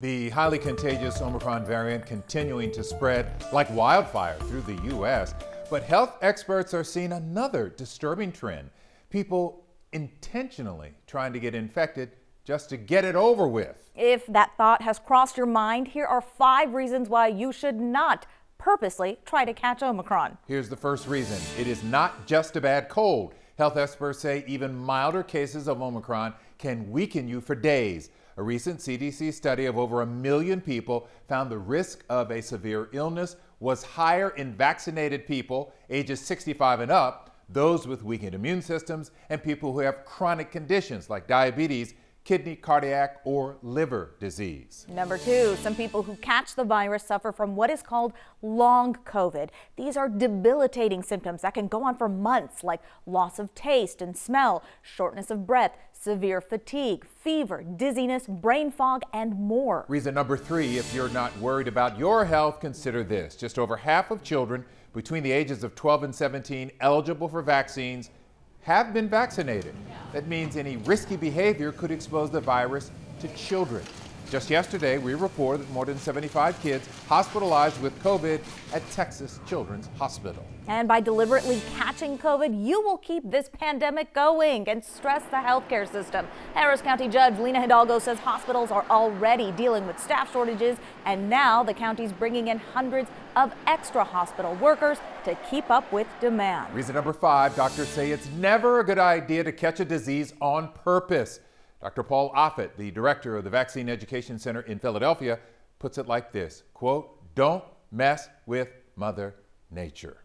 The highly contagious Omicron variant continuing to spread like wildfire through the U.S. But health experts are seeing another disturbing trend people intentionally trying to get infected just to get it over with. If that thought has crossed your mind, here are five reasons why you should not purposely try to catch Omicron. Here's the first reason it is not just a bad cold. Health experts say even milder cases of Omicron can weaken you for days. A recent CDC study of over a million people found the risk of a severe illness was higher in vaccinated people ages 65 and up, those with weakened immune systems, and people who have chronic conditions like diabetes kidney, cardiac, or liver disease. Number two, some people who catch the virus suffer from what is called long COVID. These are debilitating symptoms that can go on for months, like loss of taste and smell, shortness of breath, severe fatigue, fever, dizziness, brain fog, and more. Reason number three, if you're not worried about your health, consider this. Just over half of children between the ages of 12 and 17 eligible for vaccines have been vaccinated. That means any risky behavior could expose the virus to children. Just yesterday, we reported that more than 75 kids hospitalized with COVID at Texas Children's Hospital. And by deliberately catching COVID, you will keep this pandemic going and stress the healthcare system. Harris County Judge Lina Hidalgo says hospitals are already dealing with staff shortages, and now the county's bringing in hundreds of extra hospital workers to keep up with demand. Reason number five doctors say it's never a good idea to catch a disease on purpose. Dr. Paul Offit, the director of the Vaccine Education Center in Philadelphia, puts it like this quote, don't mess with Mother Nature.